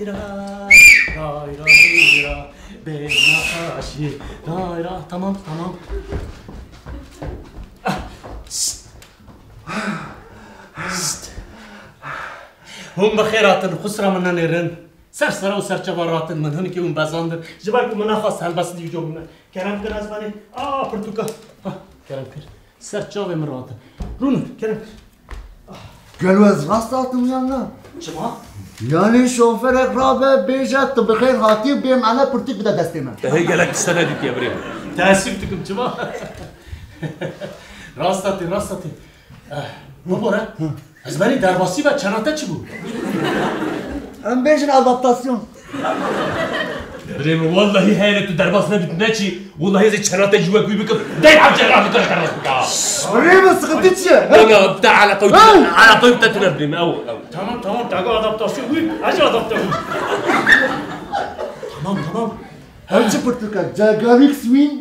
dayra dayra dayra benahaşi dayra tamam tamam Ah, şşt. Şşt. هم بخيراتن خسرة من نيرن سر سر و سر چواراتن من هنی که اون بزاندر جبر کو منا خواست هل بس دیو من کرم کن از بانی آه پرتوکا آه کرم کن سر چاوه مراتن رون کرم گلوز راست آتم yanına. یعنی شوفر را به بیجت تو بخیر حاطی و بیم انا پرتی بده دستی من. ته گلک ندی که بریم. تحصیب تکم چما؟ راستتی راستتی. مباره از منی درواسی و چناته چی بود؟ ام بیجن الوابتاسیون بريم والله هي انت درباسنا بتناتشي والله زي شنطه جوا كوي بك داي عم جرى Oraya mı sıkıntı çi? أنا بتاع على قوي على قوي بتاعتنا بريم أو أو. Tamam tamam daga adaptasyon buyur. Acı adaptasyon. tamam tamam. Hemçi pırtıka. Jagarik swing.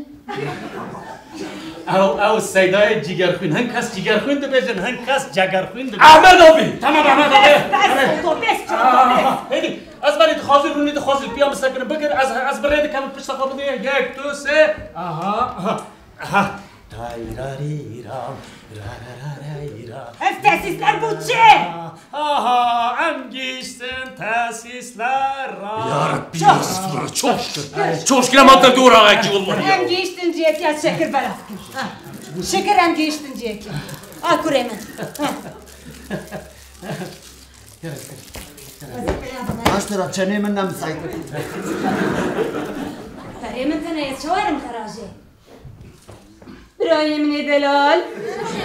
أو أو سیدای جیگرخوین هن کس جیگرخوین دو بیجن هن کس جگرخوین دو أحمد أبي! تمام أحمد آقا بس تو بس تو هیدی از بانی خازی رونی دو خازی پیام سکن بگر از از برید کم پشت خواب دیگه یک دو سه آها آها آها دایراریرا رارارارایرا Öf tesisler bu çe. Aha em geçtin tesisler يا ربي يا استر تشوش تشوش كلام انت دور عليك والله Hem geçtin ciyek ya şeker bıraktın. Ha. Şeker hem geçtin ciyek. Al kuremin. Kaç lira çene minne müsait. Kuremin tane şovarım haraji. برای من دلال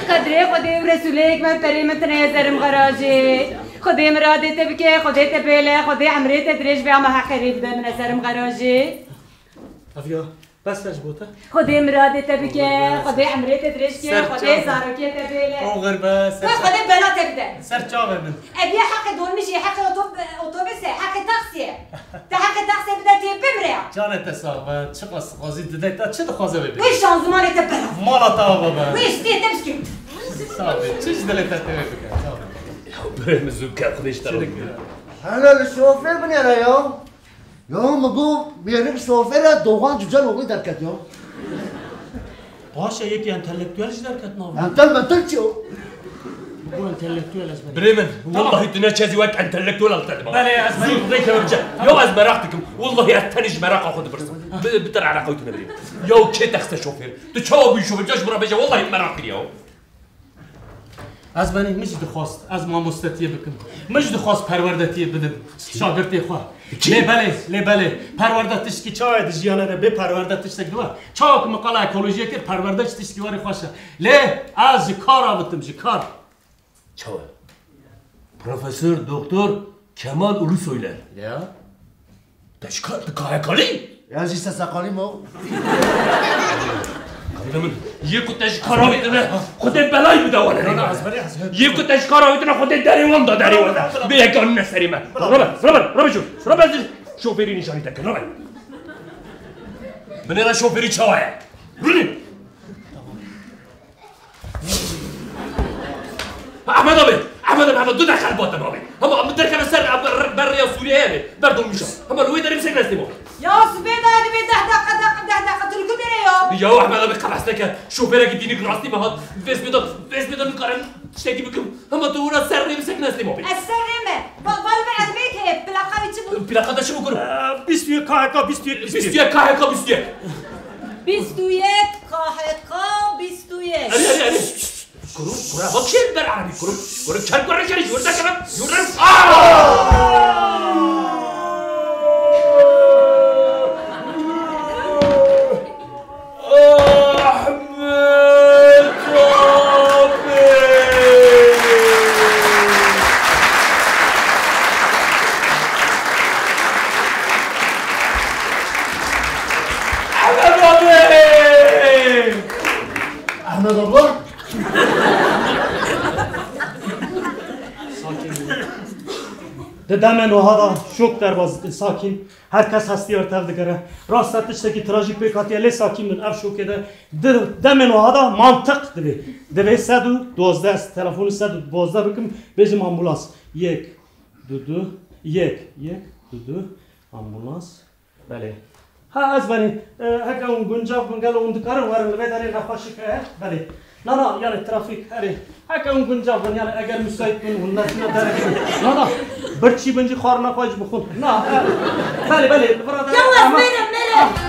قدره خودی و رسوله من پری من تنه زرم غراجی خودی مراده تبکه خودی تبیله خودی عمری تدریج بیا ما حقیری بده من زرم غراجی افیا بس تجبوته خودی مراده تبکه خودی عمری تدریج که سر خودی چاپ. زاروکی تبیله أو غربه و سر چاوه من ابي حق دولمشي حق اوتوبيسه حق تاكسي تا حق تاكسي بدا تي بمريا جان تساب چقدر قاضي دده تا چه خوازه بده وي شانزمان تا برا مالا تا بابا. وي شتي تمشكي صافي چش دلتا تي بك بره مزوكا خديش ترى هلا الشوفير بني انا يوم يوم مقوم بيرك شوفير دوغان جوجل وقي دركت يوم باشا یکی انتلکتوالش درکت نامه انتل منتل چیو؟ Çi o. بو انتلکتویل از بني بريمن والله الدنيا وقت انت لك ولا التدبر بلى يا. زود ذيك ورجع يو از مراقتكم والله اتنج مراق أخذ برس ب- بتر على قوتنا بريم يو كي تخت شوفير تشو بيشوف جاش برا بيجا. والله مراق يو از بنی مش دخواست از ما مستطیع بکن مش دخواست پروردتی بدن شاگردی خواه لی بله لی بله پروردتش کی چای دجیانه رو به پروردتش تگوا چاک مقاله اکولوژی که پروردتش تشکی واری خوشه. لی از کار آبتم جی کار Çağır. Profesör Doktor Kemal Ulu söyler. Ya. Teşkil KHK'lı. Ya işte sakalım o. Adamın yek kuteş karavitine kude belayı mı da var herhalde? Yek kuteş karavitine kude derin var da derin var da. Bir ek önüne serim ben. Şuna ben, şuna ben, şuna şu. Şuna ben şoförü nişanı tekin, şuna ben. Beni de şoförü çağır. Yürü. بابي عمل عمل دو دخل بوتا بابي هما عم تركب السر برا سوريا يعني برضو مشى هما الويدر يمسك ناسي بابي يا سبيدا اللي بين ده دقیقه دقه ده دقه تلكم اليوم يا واحد ما بقى بحثك شوف انا قديني قرصتي بهاد فيس بيدو فيس بيدو نقارن تشتكي بكم هما تورا السر يمسك ناسي بابي السر ما بقبل من عندك هي بلاقه بتشبو بلاقه ده شو بقول 21 كاهكا 21 21 كاهكا 21 21 كاهكا 21 اري اري قاحقا بيستويك اری اری اری کرو کرو با چه در عربی کرو کرو چند کرو چند جور داشتم جور sakin. Dedemen o hava şok derbazdı sakin. Herkes hasti örter digere. Rastetişteki trajik bir katiyeli sakindir. Ev şok eder. Demen o hava mantık dibi. Dibi sedu dozda telefonu sedu dozda bakım bizim ambulans. Yek dudu yek yek dudu ambulans. Bele. Ha az beni. E, Heka un guncav bungal un dikarın varın. Ve derin rafaşık. Bele. من قالوا اون دکار ورن لبید اری نخواشی که بله نه نه یعنی ترافیک اری هکا اون گنجاف من یعنی اگر مسایت من اون نسنا داره نه نه برچی بنجی خار نخواهش بخون نه بله بله برادر جواز اما- میرم میرم